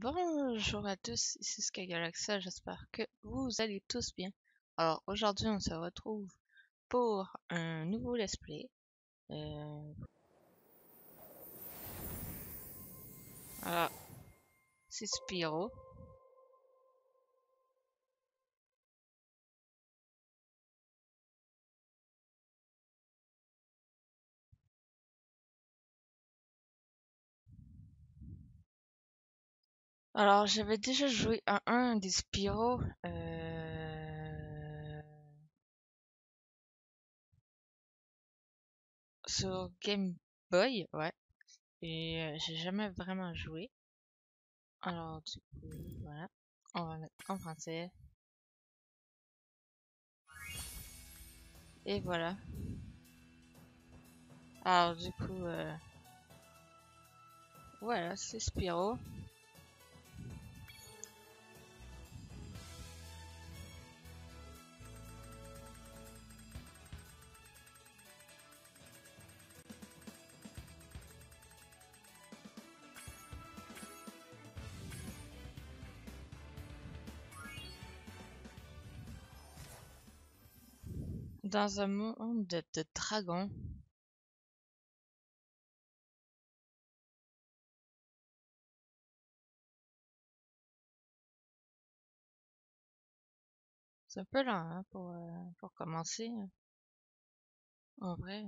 Bonjour à tous, ici Skygalaxa, j'espère que vous allez tous bien. Alors aujourd'hui on se retrouve pour un nouveau let's play. Euh... Voilà, c'est Spyro. Alors, j'avais déjà joué à un des Spyro. Euh... Sur Game Boy, ouais. Et euh, j'ai jamais vraiment joué. Alors, du coup, voilà. On va mettre en français. Et voilà. Alors, du coup, euh... voilà, c'est Spyro. Dans un monde de, dragons. C'est un peu lent hein, pour, euh, pour commencer. En vrai.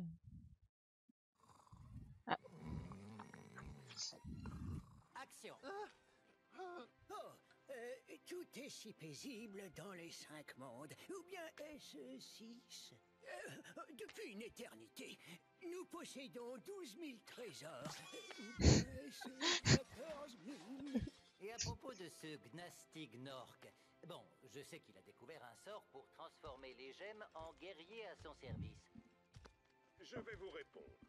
Ah. Action. Tout est si paisible dans les cinq mondes. Ou bien est-ce six? Euh, Depuis une éternité, nous possédons 12 000 trésors. Ou bien est-ce 14 000 Et à propos de ce Gnastig Nork, bon, je sais qu'il a découvert un sort pour transformer les gemmes en guerriers à son service. Je vais vous répondre.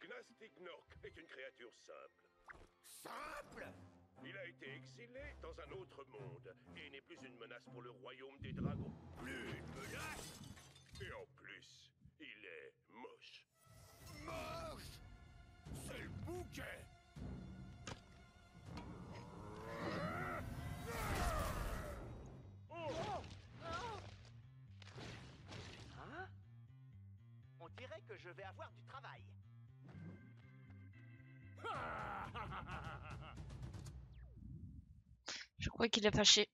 Gnastignork est une créature simple. Simple? Exilé dans un autre monde et n'est plus une menace pour le royaume des dragons. Plus une menace Et en plus, il est moche. Moche C'est le bouquet Hein On dirait que je vais avoir du travail. Crois qu'il est fâché.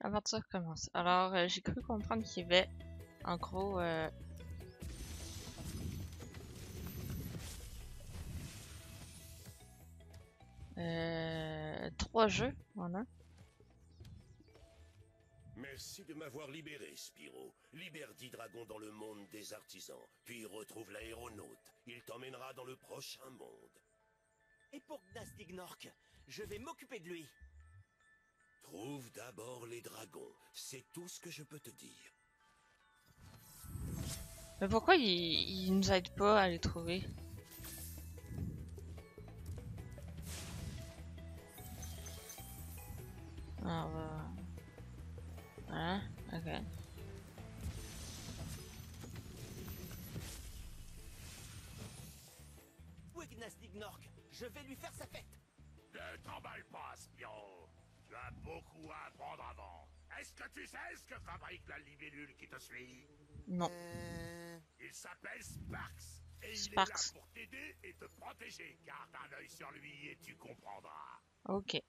L'aventure commence. Alors, euh, j'ai cru comprendre qu'il y avait, en gros, euh, euh, trois jeux en un. Merci de m'avoir libéré, Spyro. Libère dix dragons dans le monde des artisans, puis retrouve l'aéronaute. Il t'emmènera dans le prochain monde. Et pour Gnastignork, je vais m'occuper de lui. Trouve d'abord les dragons. C'est tout ce que je peux te dire. Mais pourquoi il, il nous aide pas à les trouver? Ah, voilà. Voilà, ok. Où est Gnastignork Je vais lui faire sa fête. Ne t'emballe pas, Spyro. Tu as beaucoup à apprendre avant. Est-ce que tu sais ce que fabrique la libellule qui te suit? Non. Euh... Il s'appelle Sparks. Et il est là pour t'aider et te protéger. Garde un œil sur lui et tu comprendras. Ok.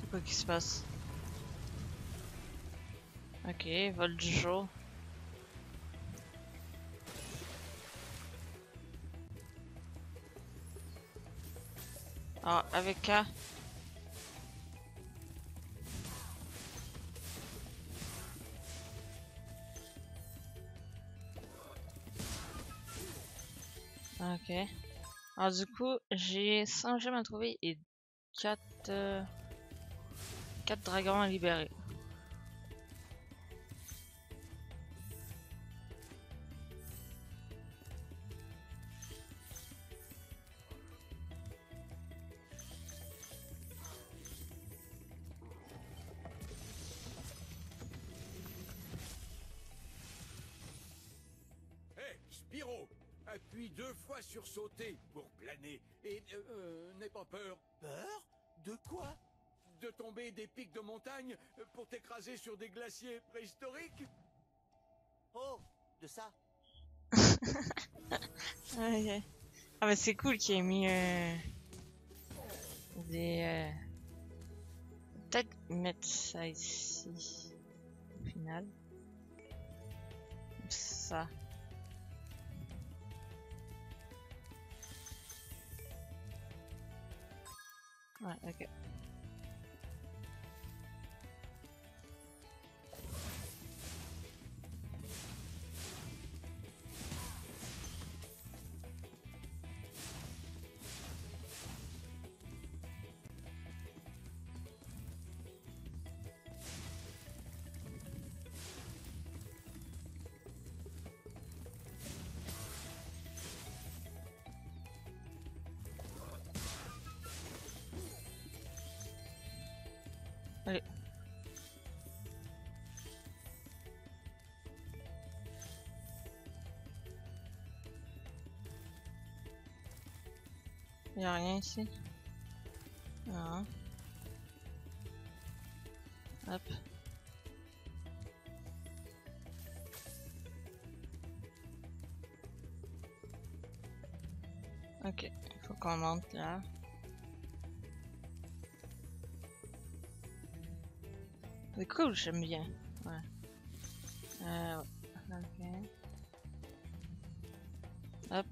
C'est quoi qui se passe Ok, vol du jour. Ah, avec K. Ok. Alors du coup, j'ai 100 gemmes à trouver et 4, 4 dragons à libérer. Appuie deux fois sur sauter pour planer et euh, euh, n'aie pas peur. Peur? De quoi? De tomber des pics de montagne pour t'écraser sur des glaciers préhistoriques. Oh, de ça. Ah mais c'est cool qu'il ait mis euh, des... Euh... Peut-être mettre ça ici. Au final. Ça. Ouais, ok. Allez. Y a rien ici. Non. Hop. Ok, il faut qu'on monte là. C'est cool, j'aime bien. Ouais. Euh, ouais. Ok. Hop.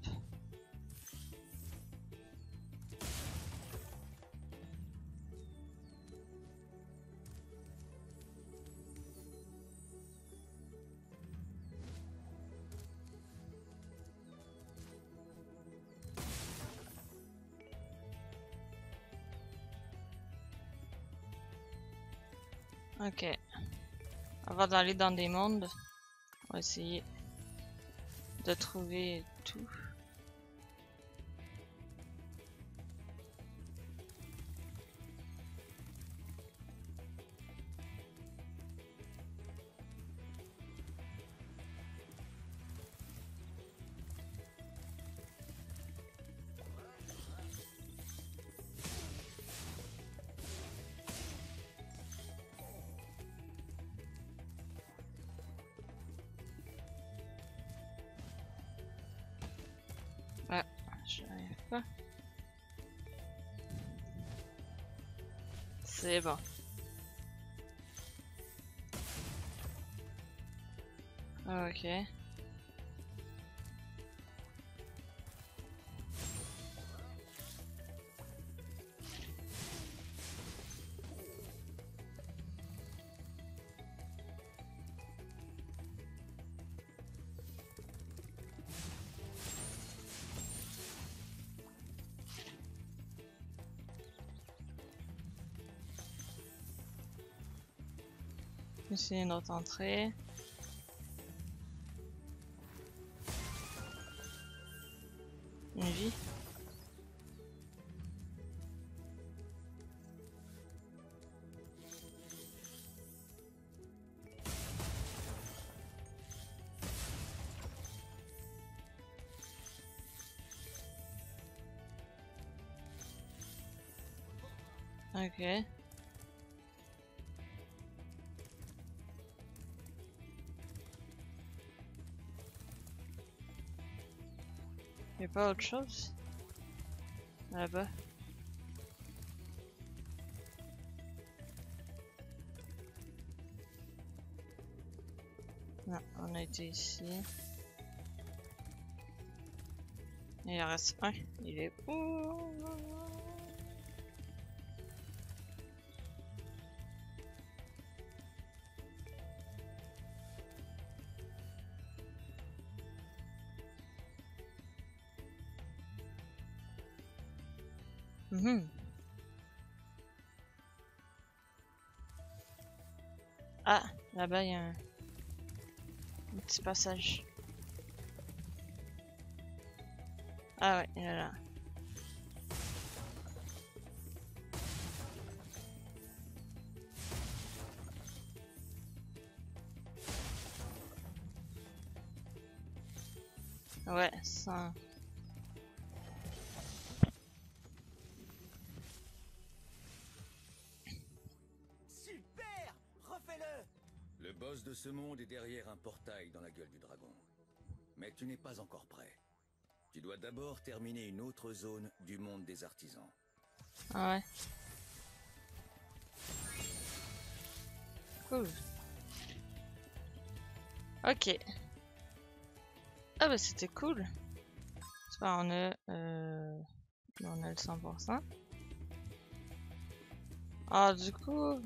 Ok. Avant d'aller dans des mondes, on va essayer de trouver tout. J'arrive pas. C'est bon. Ok. Ici une autre entrée. Une vie. Ok. Pas autre chose? Là-bas. Non, on a été ici. Il en reste un. Il est où? Mhm. Ah, là-bas il y a un... un petit passage. Ah ouais, il est là. Ouais, ça. Ce monde est derrière un portail dans la gueule du dragon. Mais tu n'es pas encore prêt. Tu dois d'abord terminer une autre zone du monde des artisans. Ah ouais. Cool. Ok. Ah bah c'était cool. On a, euh, on a le 100%. Ah du coup,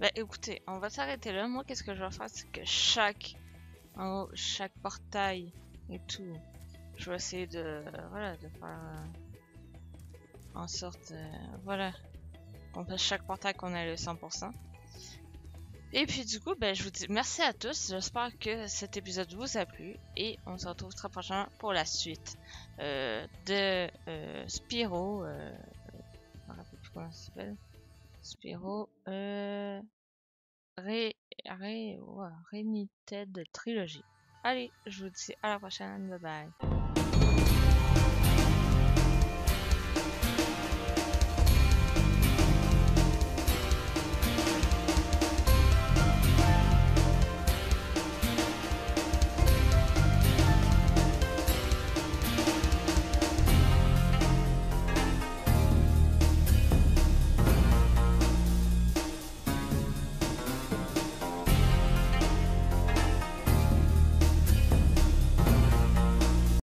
bah écoutez, on va s'arrêter là. Moi, qu'est-ce que je vais faire, c'est que chaque, en chaque portail et tout, je vais essayer de, voilà, de faire euh, en sorte, euh, voilà, qu'on fasse chaque portail qu'on ait le 100%. Et puis du coup, ben, je vous dis merci à tous. J'espère que cet épisode vous a plu. Et on se retrouve très prochainement pour la suite euh, de euh, Spyro. Euh, je me rappelle plus comment ça s'appelle. Spyro. Euh, Ré, Ré, ouais, Reunited Trilogy. Allez, je vous dis à la prochaine. Bye bye.